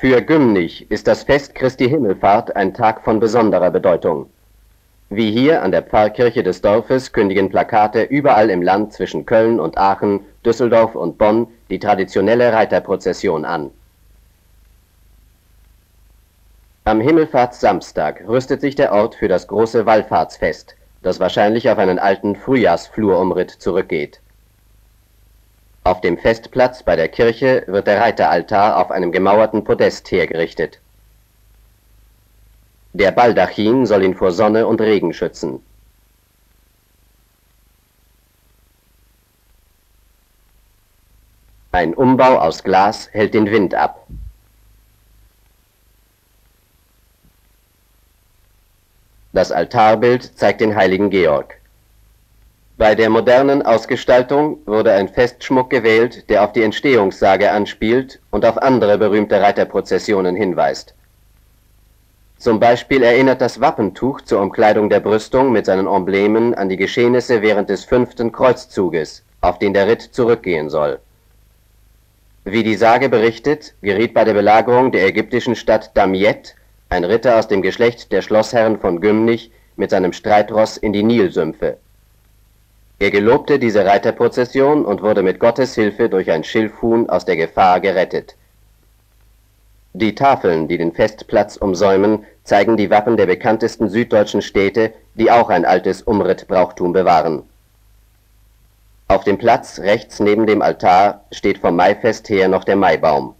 Für Gümnich ist das Fest Christi Himmelfahrt ein Tag von besonderer Bedeutung. Wie hier an der Pfarrkirche des Dorfes kündigen Plakate überall im Land zwischen Köln und Aachen, Düsseldorf und Bonn die traditionelle Reiterprozession an. Am Himmelfahrtssamstag rüstet sich der Ort für das große Wallfahrtsfest, das wahrscheinlich auf einen alten Frühjahrsflurumritt zurückgeht. Auf dem Festplatz bei der Kirche wird der Reiteraltar auf einem gemauerten Podest hergerichtet. Der Baldachin soll ihn vor Sonne und Regen schützen. Ein Umbau aus Glas hält den Wind ab. Das Altarbild zeigt den heiligen Georg. Bei der modernen Ausgestaltung wurde ein Festschmuck gewählt, der auf die Entstehungssage anspielt und auf andere berühmte Reiterprozessionen hinweist. Zum Beispiel erinnert das Wappentuch zur Umkleidung der Brüstung mit seinen Emblemen an die Geschehnisse während des fünften Kreuzzuges, auf den der Ritt zurückgehen soll. Wie die Sage berichtet, geriet bei der Belagerung der ägyptischen Stadt Damiette ein Ritter aus dem Geschlecht der Schlossherren von Gymnich mit seinem Streitross in die Nilsümpfe. Er gelobte diese Reiterprozession und wurde mit Gottes Hilfe durch ein Schilfhuhn aus der Gefahr gerettet. Die Tafeln, die den Festplatz umsäumen, zeigen die Wappen der bekanntesten süddeutschen Städte, die auch ein altes Umrittbrauchtum bewahren. Auf dem Platz rechts neben dem Altar steht vom Maifest her noch der Maibaum.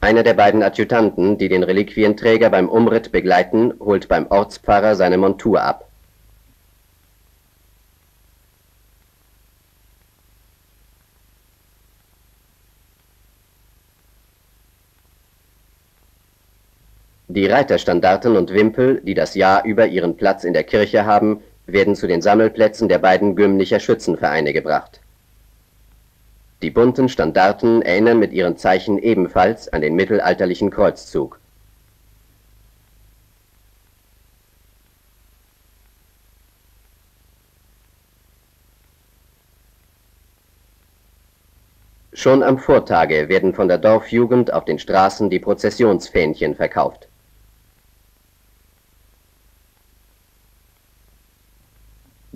Einer der beiden Adjutanten, die den Reliquienträger beim Umritt begleiten, holt beim Ortspfarrer seine Montur ab. Die Reiterstandarten und Wimpel, die das Jahr über ihren Platz in der Kirche haben, werden zu den Sammelplätzen der beiden Gümnicher Schützenvereine gebracht. Die bunten Standarten erinnern mit ihren Zeichen ebenfalls an den mittelalterlichen Kreuzzug. Schon am Vortage werden von der Dorfjugend auf den Straßen die Prozessionsfähnchen verkauft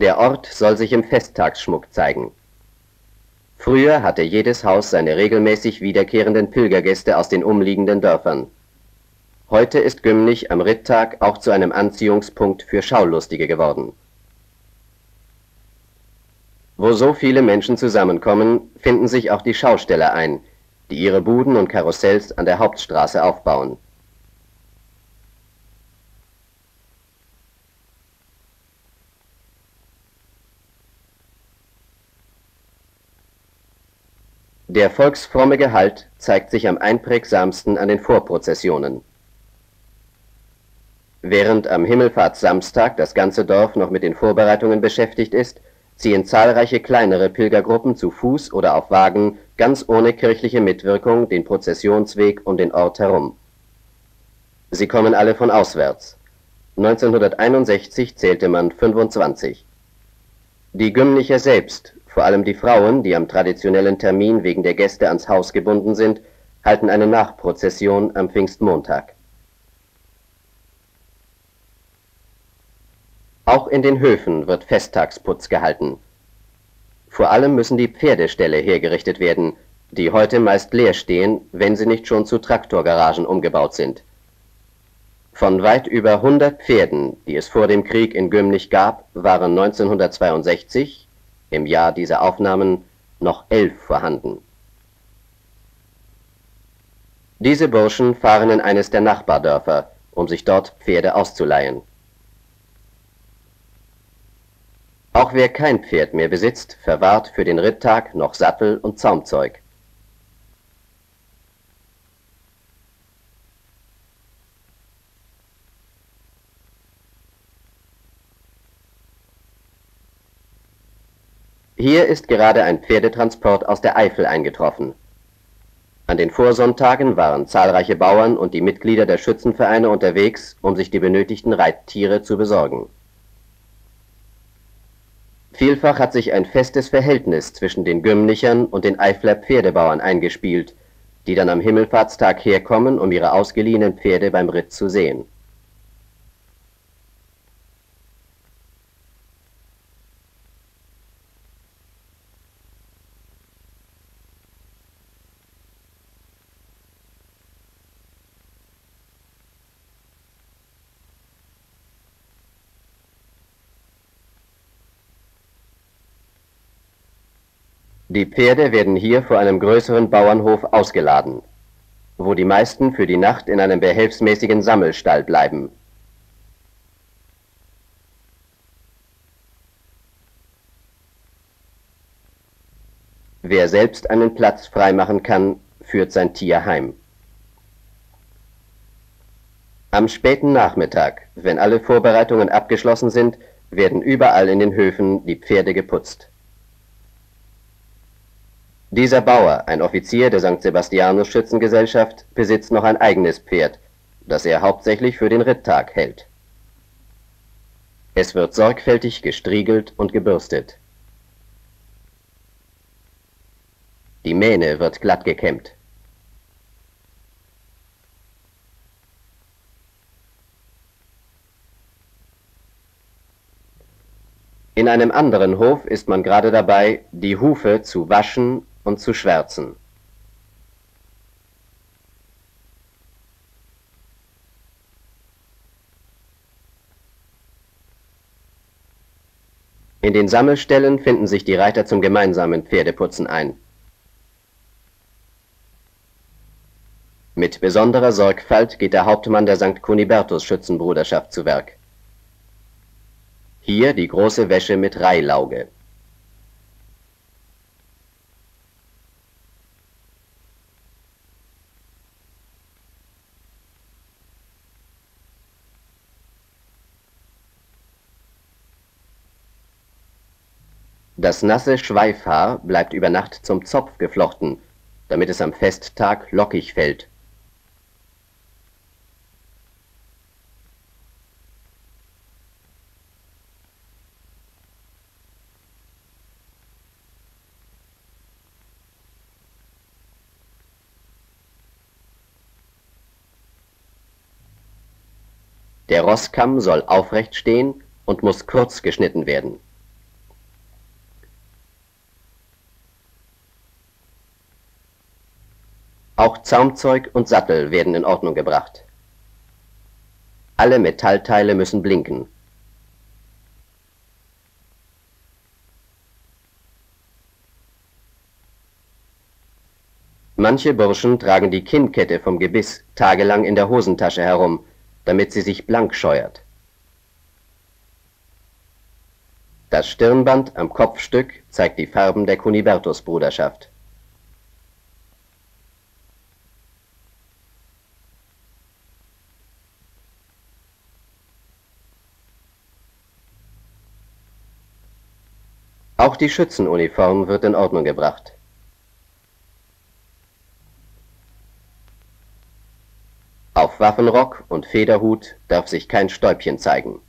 Der Ort soll sich im Festtagsschmuck zeigen. Früher hatte jedes Haus seine regelmäßig wiederkehrenden Pilgergäste aus den umliegenden Dörfern. Heute ist Gymnich am Ritttag auch zu einem Anziehungspunkt für Schaulustige geworden. Wo so viele Menschen zusammenkommen, finden sich auch die Schausteller ein, die ihre Buden und Karussells an der Hauptstraße aufbauen Der volksfromme Gehalt zeigt sich am einprägsamsten an den Vorprozessionen. Während am Himmelfahrtssamstag das ganze Dorf noch mit den Vorbereitungen beschäftigt ist, ziehen zahlreiche kleinere Pilgergruppen zu Fuß oder auf Wagen ganz ohne kirchliche Mitwirkung den Prozessionsweg um den Ort herum. Sie kommen alle von auswärts. 1961 zählte man 25. Die Gymnicher selbst vor allem die Frauen, die am traditionellen Termin wegen der Gäste ans Haus gebunden sind, halten eine Nachprozession am Pfingstmontag. Auch in den Höfen wird Festtagsputz gehalten. Vor allem müssen die Pferdeställe hergerichtet werden, die heute meist leer stehen, wenn sie nicht schon zu Traktorgaragen umgebaut sind. Von weit über 100 Pferden, die es vor dem Krieg in Gümnich gab, waren 1962 im Jahr dieser Aufnahmen noch elf vorhanden. Diese Burschen fahren in eines der Nachbardörfer, um sich dort Pferde auszuleihen. Auch wer kein Pferd mehr besitzt, verwahrt für den Ritttag noch Sattel und Zaumzeug. Hier ist gerade ein Pferdetransport aus der Eifel eingetroffen. An den Vorsonntagen waren zahlreiche Bauern und die Mitglieder der Schützenvereine unterwegs, um sich die benötigten Reittiere zu besorgen Vielfach hat sich ein festes Verhältnis zwischen den Gümnichern und den Eifler Pferdebauern eingespielt, die dann am Himmelfahrtstag herkommen, um ihre ausgeliehenen Pferde beim Ritt zu sehen. Die Pferde werden hier vor einem größeren Bauernhof ausgeladen, wo die meisten für die Nacht in einem behelfsmäßigen Sammelstall bleiben. Wer selbst einen Platz freimachen kann, führt sein Tier heim. Am späten Nachmittag, wenn alle Vorbereitungen abgeschlossen sind, werden überall in den Höfen die Pferde geputzt. Dieser Bauer, ein Offizier der St. Sebastianus Schützengesellschaft, besitzt noch ein eigenes Pferd, das er hauptsächlich für den Ritttag hält. Es wird sorgfältig gestriegelt und gebürstet. Die Mähne wird glatt gekämmt. In einem anderen Hof ist man gerade dabei, die Hufe zu waschen und zu schwärzen. In den Sammelstellen finden sich die Reiter zum gemeinsamen Pferdeputzen ein. Mit besonderer Sorgfalt geht der Hauptmann der St. Kunibertus Schützenbruderschaft zu Werk. Hier die große Wäsche mit Reihlauge. Das nasse Schweifhaar bleibt über Nacht zum Zopf geflochten, damit es am Festtag lockig fällt. Der Rosskamm soll aufrecht stehen und muss kurz geschnitten werden. Auch Zaumzeug und Sattel werden in Ordnung gebracht. Alle Metallteile müssen blinken. Manche Burschen tragen die Kinnkette vom Gebiss tagelang in der Hosentasche herum, damit sie sich blank scheuert. Das Stirnband am Kopfstück zeigt die Farben der Kunibertus-Bruderschaft. Auch die Schützenuniform wird in Ordnung gebracht. Auf Waffenrock und Federhut darf sich kein Stäubchen zeigen.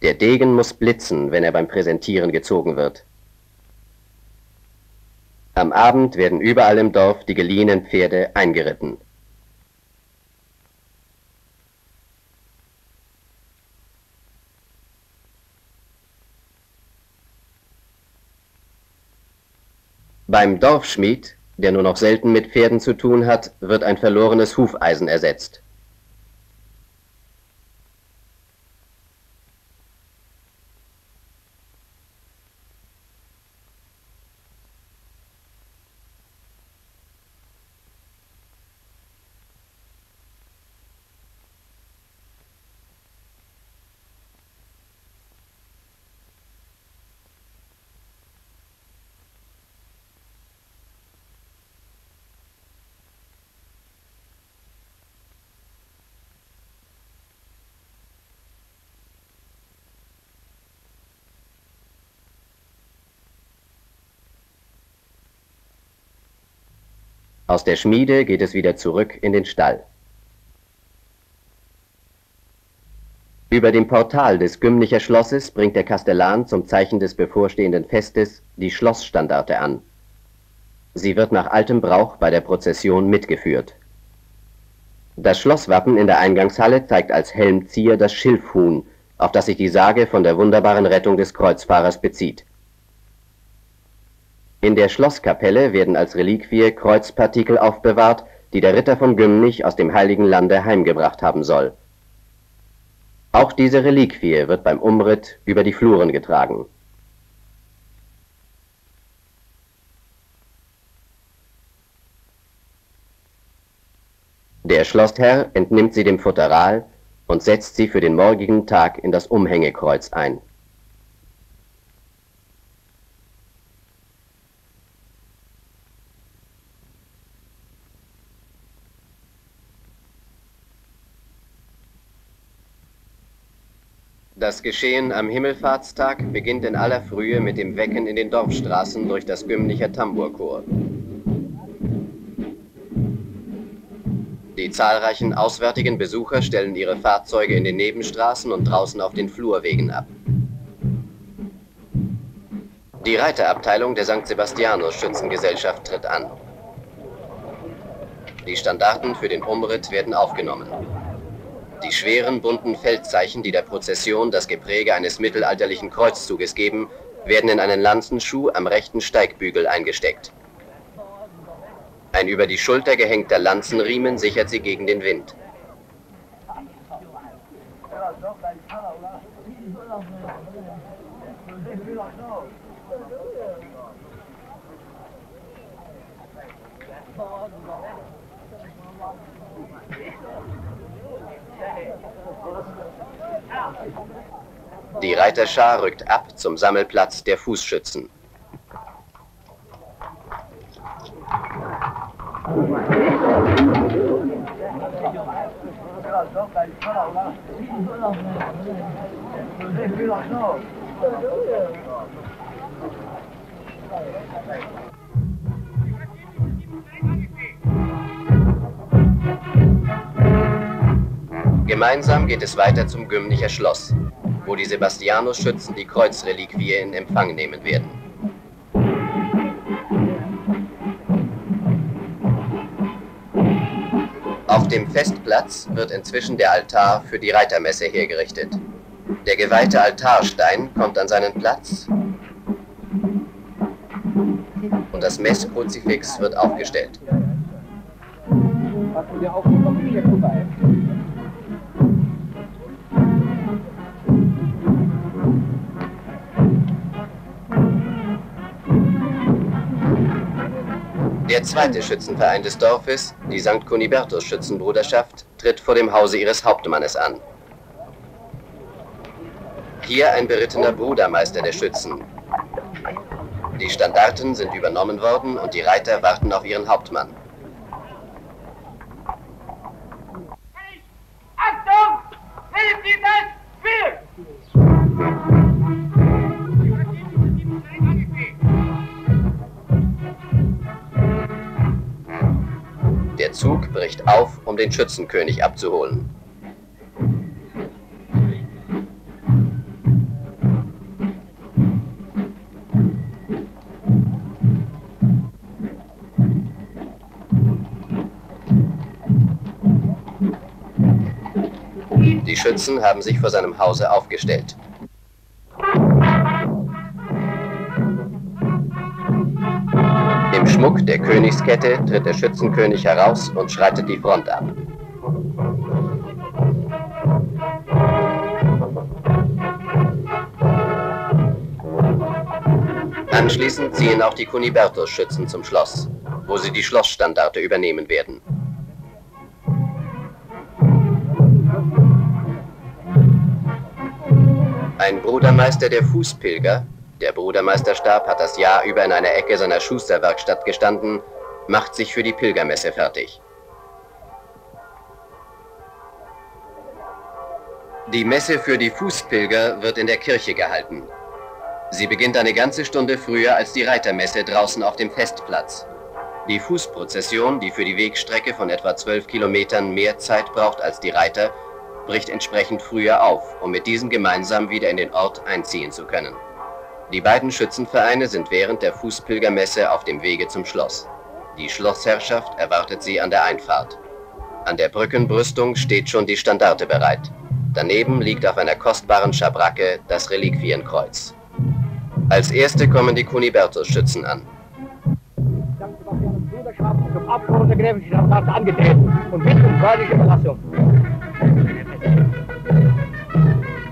Der Degen muss blitzen, wenn er beim Präsentieren gezogen wird. Am Abend werden überall im Dorf die geliehenen Pferde eingeritten. Beim Dorfschmied, der nur noch selten mit Pferden zu tun hat, wird ein verlorenes Hufeisen ersetzt. Aus der Schmiede geht es wieder zurück in den Stall. Über dem Portal des Gümnicher Schlosses bringt der Kastellan zum Zeichen des bevorstehenden Festes die Schlossstandarte an. Sie wird nach altem Brauch bei der Prozession mitgeführt. Das Schlosswappen in der Eingangshalle zeigt als Helmzier das Schilfhuhn, auf das sich die Sage von der wunderbaren Rettung des Kreuzfahrers bezieht. In der Schlosskapelle werden als Reliquie Kreuzpartikel aufbewahrt, die der Ritter von Gymnich aus dem Heiligen Lande heimgebracht haben soll auch diese Reliquie wird beim Umritt über die Fluren getragen. Der Schlossherr entnimmt sie dem Futteral und setzt sie für den morgigen Tag in das Umhängekreuz ein Das Geschehen am Himmelfahrtstag beginnt in aller Frühe mit dem Wecken in den Dorfstraßen durch das Gümnicher Tambourchor. Die zahlreichen auswärtigen Besucher stellen ihre Fahrzeuge in den Nebenstraßen und draußen auf den Flurwegen ab. Die Reiterabteilung der St. Sebastianus Schützengesellschaft tritt an. Die Standarten für den Umritt werden aufgenommen. Die schweren bunten Feldzeichen, die der Prozession das Gepräge eines mittelalterlichen Kreuzzuges geben, werden in einen Lanzenschuh am rechten Steigbügel eingesteckt. Ein über die Schulter gehängter Lanzenriemen sichert sie gegen den Wind. Die Reiterschar rückt ab zum Sammelplatz der Fußschützen. Gemeinsam geht es weiter zum Gümnicher Schloss, wo die Sebastianus-Schützen die Kreuzreliquie in Empfang nehmen werden. Auf dem Festplatz wird inzwischen der Altar für die Reitermesse hergerichtet. Der geweihte Altarstein kommt an seinen Platz und das Messkruzifix wird aufgestellt. Zweite Schützenverein des Dorfes, die St. Kunibertus Schützenbruderschaft, tritt vor dem Hause ihres Hauptmannes an. Hier ein berittener Brudermeister der Schützen. Die Standarten sind übernommen worden und die Reiter warten auf ihren Hauptmann. Achtung! Hilf Der Zug bricht auf, um den Schützenkönig abzuholen. Die Schützen haben sich vor seinem Hause aufgestellt. Der Königskette tritt der Schützenkönig heraus und schreitet die Front ab. Anschließend ziehen auch die Kunibertus-Schützen zum Schloss, wo sie die Schlossstandarte übernehmen werden. Ein Brudermeister der Fußpilger der Brudermeisterstab hat das Jahr über in einer Ecke seiner Schusterwerkstatt gestanden, macht sich für die Pilgermesse fertig. Die Messe für die Fußpilger wird in der Kirche gehalten. Sie beginnt eine ganze Stunde früher als die Reitermesse draußen auf dem Festplatz. Die Fußprozession, die für die Wegstrecke von etwa 12 Kilometern mehr Zeit braucht als die Reiter, bricht entsprechend früher auf, um mit diesen gemeinsam wieder in den Ort einziehen zu können. Die beiden Schützenvereine sind während der Fußpilgermesse auf dem Wege zum Schloss. Die Schlossherrschaft erwartet sie an der Einfahrt. An der Brückenbrüstung steht schon die Standarte bereit. Daneben liegt auf einer kostbaren Schabracke das Reliquienkreuz. Als erste kommen die Kunibertus-Schützen an.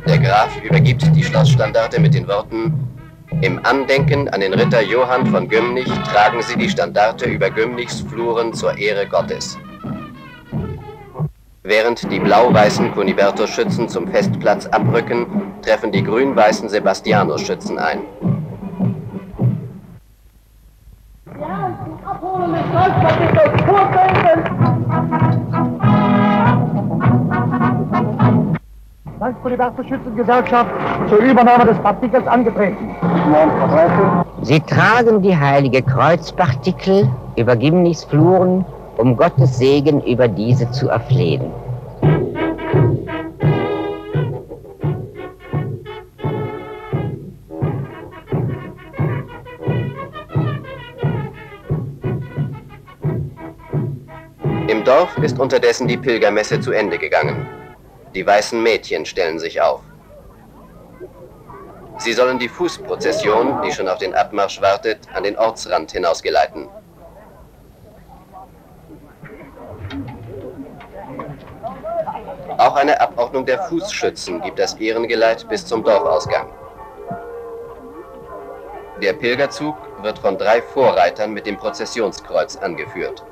Der Graf übergibt die Schlossstandarte mit den Worten Im Andenken an den Ritter Johann von Gümmnich tragen sie die Standarte über Gümmnichs Fluren zur Ehre Gottes. Während die blau-weißen Kunibertus-Schützen zum Festplatz abrücken, treffen die grün-weißen Sebastianus-Schützen ein. Ja, abholen des Kreuzfahrtes Landespolizeischützengesellschaft zur Übernahme des Partikels angetreten. Sie tragen die heilige Kreuzpartikel über Gimnis Fluren, um Gottes Segen über diese zu erflehen. Im Dorf ist unterdessen die Pilgermesse zu Ende gegangen. Die weißen Mädchen stellen sich auf. Sie sollen die Fußprozession, die schon auf den Abmarsch wartet, an den Ortsrand hinausgeleiten. Auch eine Abordnung der Fußschützen gibt das Ehrengeleit bis zum Dorfausgang. Der Pilgerzug wird von drei Vorreitern mit dem Prozessionskreuz angeführt.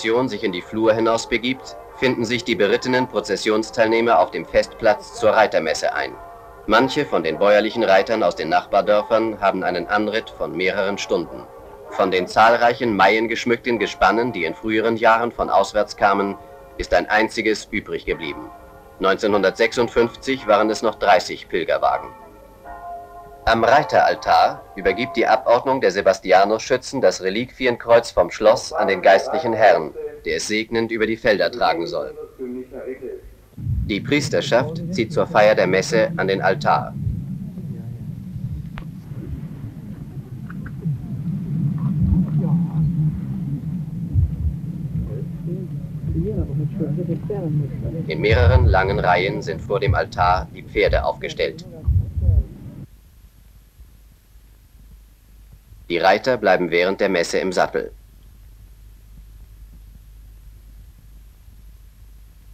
Fußprozession sich in die Flur hinaus begibt, finden sich die berittenen Prozessionsteilnehmer auf dem Festplatz zur Reitermesse ein. Manche von den bäuerlichen Reitern aus den Nachbardörfern haben einen Anritt von mehreren Stunden. Von den zahlreichen maiengeschmückten Gespannen, die in früheren Jahren von auswärts kamen, ist ein einziges übrig geblieben. 1956 waren es noch 30 Pilgerwagen. Am Reiteraltar übergibt die Abordnung der Sebastianus-Schützen das Reliquienkreuz vom Schloss an den geistlichen Herrn, der es segnend über die Felder tragen soll. Die Priesterschaft zieht zur Feier der Messe an den Altar. In mehreren langen Reihen sind vor dem Altar die Pferde aufgestellt. Die Reiter bleiben während der Messe im Sattel.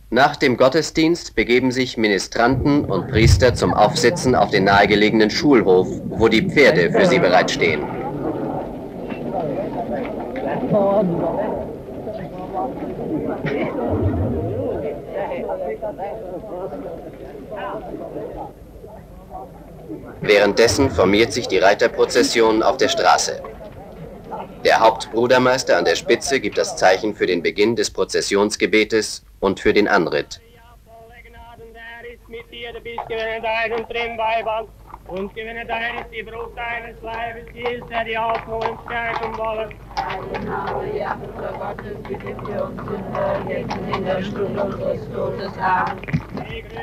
Nach dem Gottesdienst begeben sich Ministranten und Priester zum Aufsitzen auf den nahegelegenen Schulhof, wo die Pferde für sie bereitstehen. Währenddessen formiert sich die Reiterprozession auf der Straße. Der Hauptbrudermeister an der Spitze gibt das Zeichen für den Beginn des Prozessionsgebetes und für den Anritt und gewinne dein ist die Frucht deines Leibes, Jesus, der die Hoffnung und stärken wolle. Heilige ja, Gottes, bitte für uns Sünder, jetzt in der Stunde unseres Todes. Amen. Die ist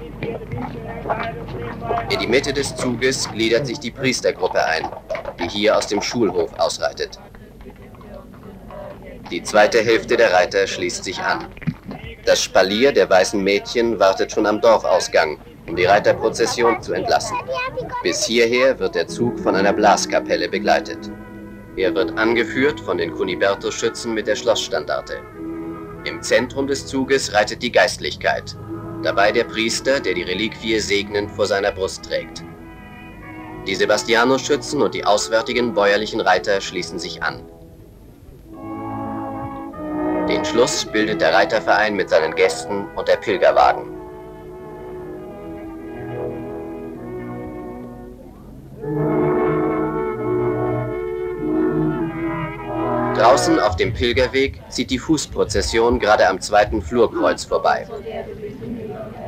mit dir, du bist In die Mitte des Zuges gliedert sich die Priestergruppe ein, die hier aus dem Schulhof ausreitet. Die zweite Hälfte der Reiter schließt sich an. Das Spalier der weißen Mädchen wartet schon am Dorfausgang, um die Reiterprozession zu entlassen. Bis hierher wird der Zug von einer Blaskapelle begleitet. Er wird angeführt von den Kunibertus-Schützen mit der Schlossstandarte. Im Zentrum des Zuges reitet die Geistlichkeit, dabei der Priester, der die Reliquie segnend vor seiner Brust trägt. Die Sebastianus-Schützen und die auswärtigen bäuerlichen Reiter schließen sich an. Den Schluss bildet der Reiterverein mit seinen Gästen und der Pilgerwagen. Draußen auf dem Pilgerweg zieht die Fußprozession gerade am zweiten Flurkreuz vorbei.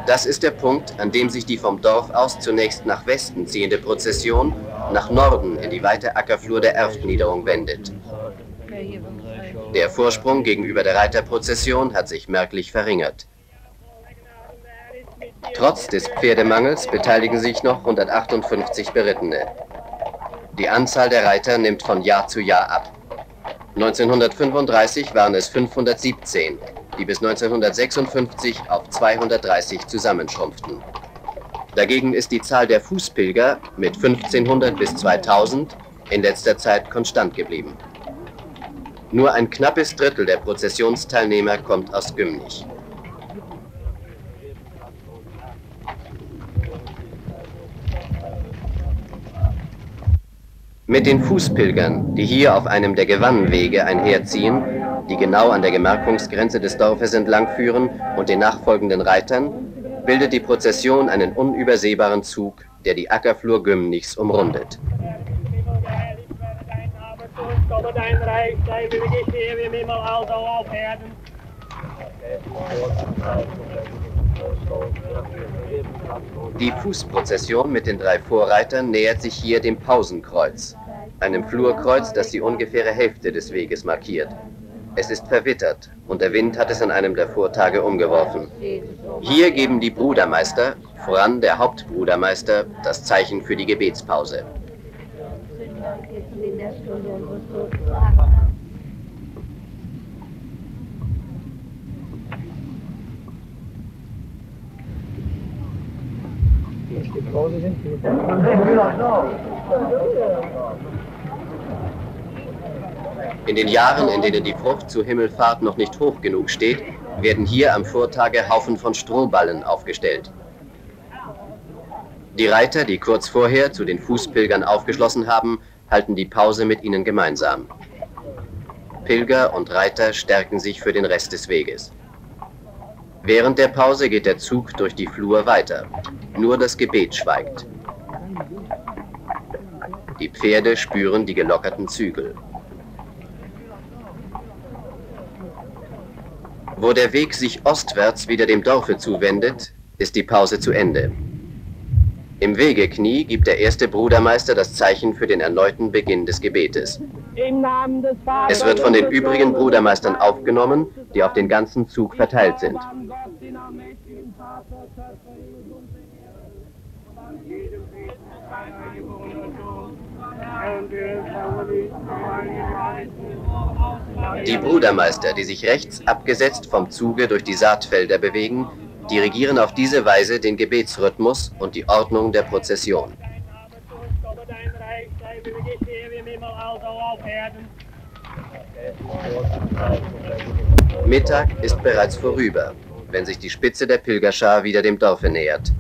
Das ist der Punkt, an dem sich die vom Dorf aus zunächst nach Westen ziehende Prozession nach Norden in die weite Ackerflur der Erftniederung wendet. Der Vorsprung gegenüber der Reiterprozession hat sich merklich verringert. Trotz des Pferdemangels beteiligen sich noch 158 Berittene. Die Anzahl der Reiter nimmt von Jahr zu Jahr ab. 1935 waren es 517, die bis 1956 auf 230 zusammenschrumpften. Dagegen ist die Zahl der Fußpilger mit 1500 bis 2000 in letzter Zeit konstant geblieben. Nur ein knappes Drittel der Prozessionsteilnehmer kommt aus Gümnich. Mit den Fußpilgern, die hier auf einem der Gewannwege einherziehen, die genau an der Gemarkungsgrenze des Dorfes entlang führen, und den nachfolgenden Reitern, bildet die Prozession einen unübersehbaren Zug, der die Ackerflur Gümnichs umrundet. Die Fußprozession mit den drei Vorreitern nähert sich hier dem Pausenkreuz, einem Flurkreuz, das die ungefähre Hälfte des Weges markiert. Es ist verwittert und der Wind hat es an einem der Vortage umgeworfen. Hier geben die Brudermeister, voran der Hauptbrudermeister, das Zeichen für die Gebetspause. In den Jahren, in denen die Frucht zur Himmelfahrt noch nicht hoch genug steht, werden hier am Vortage Haufen von Strohballen aufgestellt. Die Reiter, die kurz vorher zu den Fußpilgern aufgeschlossen haben, halten die Pause mit ihnen gemeinsam. Pilger und Reiter stärken sich für den Rest des Weges. Während der Pause geht der Zug durch die Flur weiter. Nur das Gebet schweigt. Die Pferde spüren die gelockerten Zügel. Wo der Weg sich ostwärts wieder dem Dorfe zuwendet, ist die Pause zu Ende. Im Wegeknie gibt der erste Brudermeister das Zeichen für den erneuten Beginn des Gebetes. Es wird von den übrigen Brudermeistern aufgenommen, die auf den ganzen Zug verteilt sind. Die Brudermeister, die sich rechts abgesetzt vom Zuge durch die Saatfelder bewegen, dirigieren auf diese Weise den Gebetsrhythmus und die Ordnung der Prozession. Mittag ist bereits vorüber, wenn sich die Spitze der Pilgerschar wieder dem Dorfe nähert.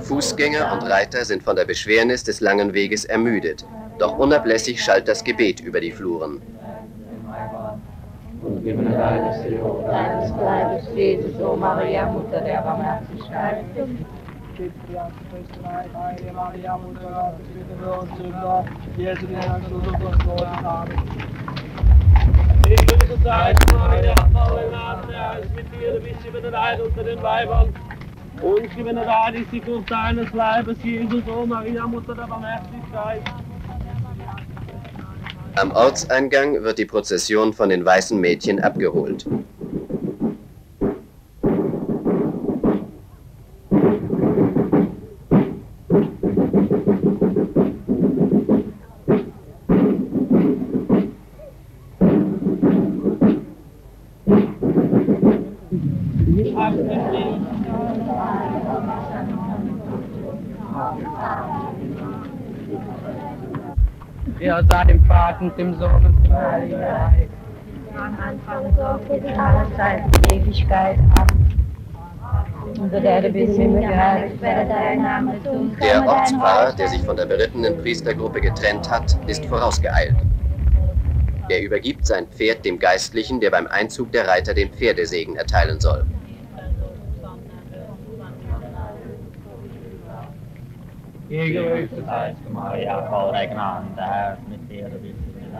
Fußgänger und Reiter sind von der Beschwernis des langen Weges ermüdet, doch unablässig schallt das Gebet über die Fluren. Deines Leibes, Jesus, O Maria, Mutter der Barmherzigkeit. Ich zur Zeit, Maria, volle der ist mit dir, du bist den Eid unter den Weibern. Und gewinne da die Frucht deines Leibes, Jesus, O Maria, Mutter der Barmherzigkeit. Am Ortseingang wird die Prozession von den weißen Mädchen abgeholt. Er sah dem Vater und dem Sohn und dem Heiligen Geist. Am Anfang so für die alle Zeit, Ewigkeit ab. Unser Erde bis Himmel geheiligt werde dein Name zu uns. Der Ortspfarrer, der sich von der berittenen Priestergruppe getrennt hat, ist vorausgeeilt. Er übergibt sein Pferd dem Geistlichen, der beim Einzug der Reiter den Pferdesegen erteilen soll. Gegrüßet seist du, Maria, voll der Gnade, der Herr ist mit dir, du bist in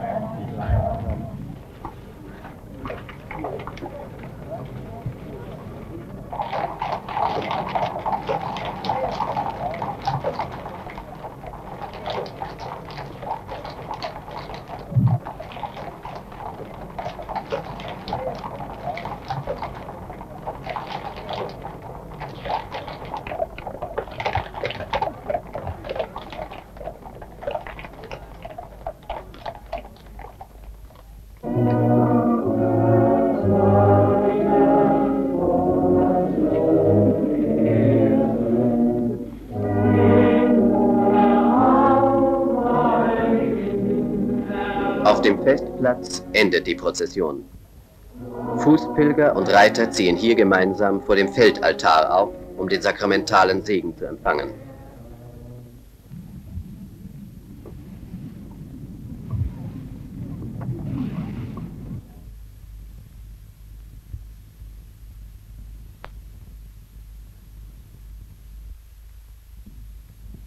Festplatz endet die Prozession. Fußpilger und Reiter ziehen hier gemeinsam vor dem Feldaltar auf, um den sakramentalen Segen zu empfangen.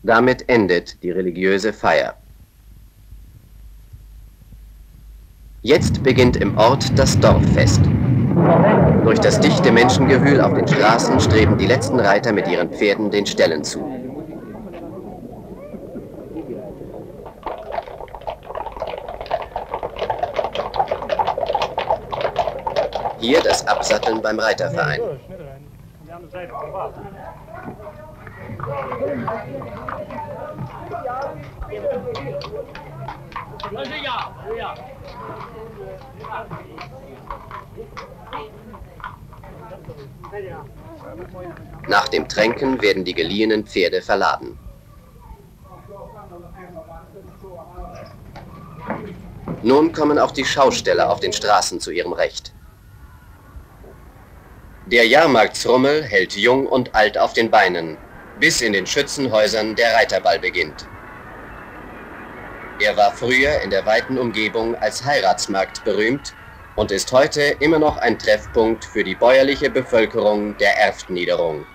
Damit endet die religiöse Feier. Jetzt beginnt im Ort das Dorffest. Durch das dichte Menschengewühl auf den Straßen streben die letzten Reiter mit ihren Pferden den Ställen zu. Hier das Absatteln beim Reiterverein. Nach dem Tränken werden die geliehenen Pferde verladen. Nun kommen auch die Schausteller auf den Straßen zu ihrem Recht. Der Jahrmarktsrummel hält jung und alt auf den Beinen, bis in den Schützenhäusern der Reiterball beginnt. Er war früher in der weiten Umgebung als Heiratsmarkt berühmt und ist heute immer noch ein Treffpunkt für die bäuerliche Bevölkerung der Erftniederung.